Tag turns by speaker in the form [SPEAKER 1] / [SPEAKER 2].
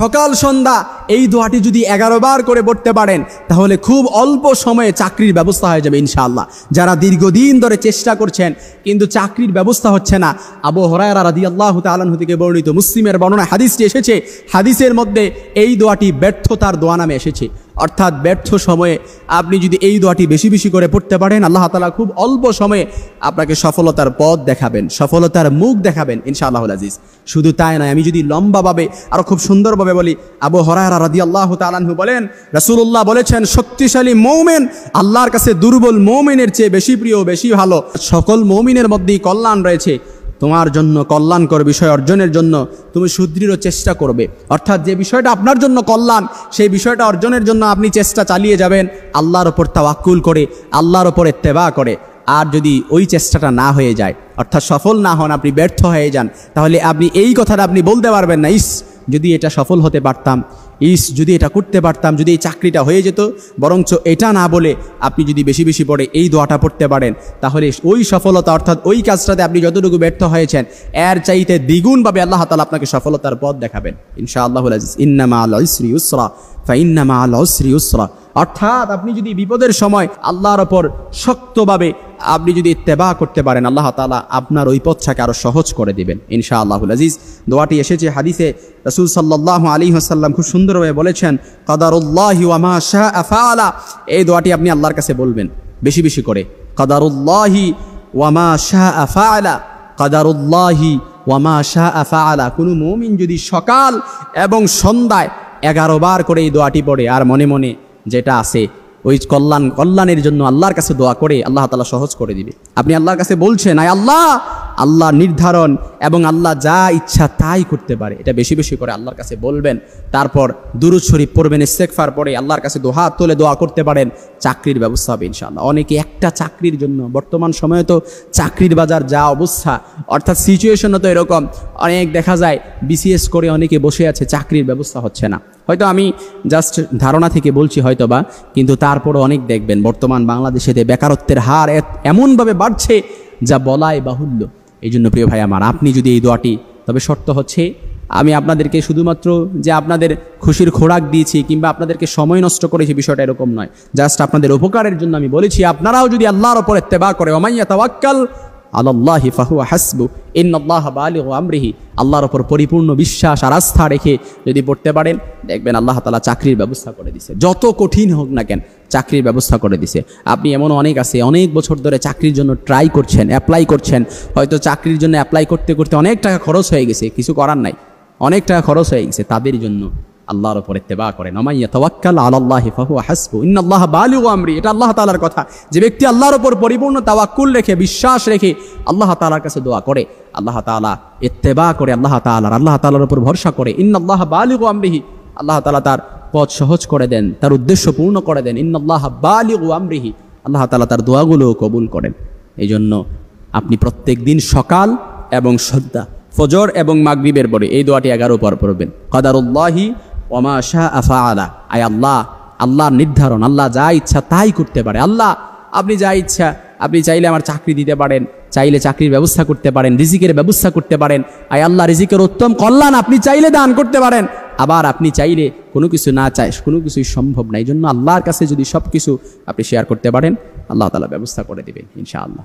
[SPEAKER 1] সকাল, সন্ধ্যা, এই দোয়াটি যদি এগারো বার করে পড়তে পারেন, তাহলে খুব অল্প সময়ে চাকরির ব্যবস্থা হয়ে যাবে ইনশাআল্লাহ। যারা দীর্ঘদিন ধরে চেষ্টা করছেন, কিন্তু চাকরির ব্যবস্থা হচ্ছে না। আবু হরায়রা রাদি আল্লাহ তালন থেকে বর্ণিত মুসলিমের বর্ণনা হাদিসটি এসেছে, হাদিসের মধ্যে এই দোয়াটি ব্যর্থতার দোয়া নামে এসেছে। অর্থাৎ ব্যর্থ সময়ে আপনি যদি এই দোয়াটি বেশি বেশি করে পড়তে পারেন, আল্লাহ তালা খুব অল্প সময়ে আপনাকে সফলতার পথ দেখাবেন, সফলতার মুখ দেখাবেন ইনশাআল্লাহ আজিজ। শুধু তাই নয়, আমি যদি লম্বাভাবে আরও খুব সুন্দরভাবে বলি, আবু হরায়রা রাদি আল্লাহ তালানহু বলেন, রাসূলুল্লাহ বলেছেন, শক্তিশালী মৌমেন আল্লাহর কাছে দুর্বল মৌমিনের চেয়ে বেশি প্রিয়, বেশি ভালো। সকল মৌমিনের মধ্যেই কল্যাণ রয়েছে। তোমার জন্য কল্যাণকর বিষয় অর্জনের জন্য তুমি সুদৃঢ় চেষ্টা করবে। অর্থাৎ যে বিষয়টা আপনার জন্য কল্যাণ, সেই বিষয়টা অর্জনের জন্য আপনি চেষ্টা চালিয়ে যাবেন। আল্লাহর ওপর তাওয়াক্কুল করে, আল্লাহর ওপর এত্তেবা করে। আর যদি ওই চেষ্টাটা না হয়ে যায়, অর্থাৎ সফল না হন, আপনি ব্যর্থ হয়ে যান, তাহলে আপনি এই কথাটা আপনি বলতে পারবেন না, ইস, যদি এটা সফল হতে পারতাম ইস, যদি এটা করতে পারতাম, যদি এই চাকরিটা হয়ে যেত, বরঞ্চ এটা না বলে আপনি যদি বেশি বেশি পড়ে এই দোয়াটা পড়তে পারেন, তাহলে ওই সফলতা, অর্থাৎ ওই কাজটাতে আপনি যতটুকু ব্যর্থ হয়েছেন, এর চাইতে দ্বিগুণভাবে আল্লাহ তালা আপনাকে সফলতার পথ দেখাবেন। ইনশা আল্লাহ ইন্নামা আল ইসরি উসরা ফাইন্নামা আল ইসরি উসরা অর্থাৎ আপনি যদি বিপদের সময় আল্লাহর ওপর শক্তভাবে আপনি যদি ইত্তেবা করতে পারেন, আল্লাহ তালা আপনার ওই পথটাকে আরও সহজ করে দেবেন। ইনশা আল্লাহুল আজিজ। দোয়াটি এসেছে হাদিসে। রসুল সাল্লাহ আলী হাসাল্লাম খুব সুন্দরভাবে বলেছেন, কদারুল্লাহি ওয়ামা শাহ আফালা এই দোয়াটি আপনি আল্লাহর কাছে বলবেন, বেশি বেশি করে। কদারুল্লাহি ওয়ামা শাহ আফালা কদারুল্লাহি ওয়ামা শাহ আফা আলা কোনো মমিন যদি সকাল এবং সন্ধ্যায় এগারো বার করে এই দোয়াটি পড়ে, আর মনে মনে যেটা আছে ওই কল্যাণ, কল্যাণের জন্য আল্লাহর কাছে দোয়া করে আল্লাহ তালা সহজ করে দিবে। আপনি আল্লাহর কাছে বলছেন, আয় আল্লাহ! আল্লাহ নির্ধারণ এবং আল্লাহ যা ইচ্ছা তাই করতে পারে। এটা বেশি বেশি করে আল্লাহর কাছে বলবেন। তারপর দুরুদ শরীফ পড়বেন ইস্তেকফার পরে আল্লাহর কাছে দোহা তোলে দোয়া করতে পারেন, চাকরির ব্যবস্থা হবে ইনশাআল্লাহ। অনেকে একটা চাকরির জন্য, বর্তমান সময়ে তো চাকরির বাজার যা অবস্থা, অর্থাৎ সিচুয়েশনও তো এরকম। অনেক দেখা যায় বিসিএস করে অনেকে বসে আছে, চাকরির ব্যবস্থা হচ্ছে না। হয়তো আমি জাস্ট ধারণা থেকে বলছি হয়তো বা কিন্তু তারপরও অনেক দেখবেন, বর্তমান বাংলাদেশেতে বেকারত্বের হার এমনভাবে বাড়ছে যা বলায় বাহুল্য। এই জন্য প্রিয় ভাই আমার, আপনি যদি এই দোয়াটি, তবে শর্ত হচ্ছে, আমি আপনাদেরকে শুধুমাত্র যে আপনাদের খুশির খোরাক দিয়েছি কিংবা আপনাদেরকে সময় নষ্ট করেছি, বিষয়টা এরকম নয়। জাস্ট আপনাদের উপকারের জন্য আমি বলেছি, আপনারাও যদি আল্লাহর ওপর এত্তেবা করে অমাইয়া তাওয়াক্কাল আল্লাহি ফাহুয়া হাসবু ইন্নআল্লাহ বালিগ আমরিহি। আল্লাহর ওপর পরিপূর্ণ বিশ্বাস আর আস্থা রেখে যদি পড়তে পারেন, দেখবেন আল্লাহ তালা চাকরির ব্যবস্থা করে দিছে। যত কঠিন হোক না কেন, চাকরির ব্যবস্থা করে দিছে। আপনি এমন অনেক আছে, অনেক বছর ধরে চাকরির জন্য ট্রাই করছেন, অ্যাপ্লাই করছেন, হয়তো চাকরির জন্য অ্যাপ্লাই করতে করতে অনেক টাকা খরচ হয়ে গেছে, কিছু করার নাই। অনেক টাকা খরচ হয়ে গেছে তাদের জন্য। আল্লাহর ওপর ইত্তেবা করেন। আমাইয়া তাওয়াক্কাল আল্লাহ ফাহুয়া হাসবু। ইন্নাল্লাহ বালিগু আমরি। এটা আল্লাহ তালার কথা। যে ব্যক্তি আল্লাহর ওপর পরিপূর্ণ তাওয়াক্কুল রেখে, বিশ্বাস রেখে আল্লাহ তাআলার কাছে দোয়া করে, আল্লাহ তাআলা ইত্তেবা করে, আল্লাহ তাআলার, আল্লাহ তালার উপর ভরসা করে, ইন্নাল্লাহ বালিগু আমরিহি, আল্লাহ তাআলা তার পথ সহজ করে দেন, তার উদ্দেশ্য পূর্ণ করে দেন, ইন্নাল্লাহ বালিগু আমরিহি, আল্লাহ তালা তার দোয়াগুলো কবুল করেন। এই জন্য আপনি প্রত্যেক দিন সকাল এবং সন্ধ্যা, ফজর এবং মাগরিবের পরে এই দোয়াটি এগারো পর পড়বেন। কাদারুল্লাহি ওমা আফা আলা আয় আল্লাহ, আল্লাহর নির্ধারণ, আল্লাহ যা ইচ্ছা তাই করতে পারে। আল্লাহ, আপনি যা ইচ্ছা, আপনি চাইলে আমার চাকরি দিতে পারেন, চাইলে চাকরির ব্যবস্থা করতে পারেন, রিজিকের ব্যবস্থা করতে পারেন। আয় আল্লাহ, রিজিকের উত্তম কল্যাণ আপনি চাইলে দান করতে পারেন। আবার আপনি চাইলে কোনো কিছু না চাই, কোনো কিছুই সম্ভব না। এই জন্য আল্লাহর কাছে যদি সব কিছু আপনি শেয়ার করতে পারেন, আল্লাহ তালা ব্যবস্থা করে দেবেন, ইনশাআল্লাহ।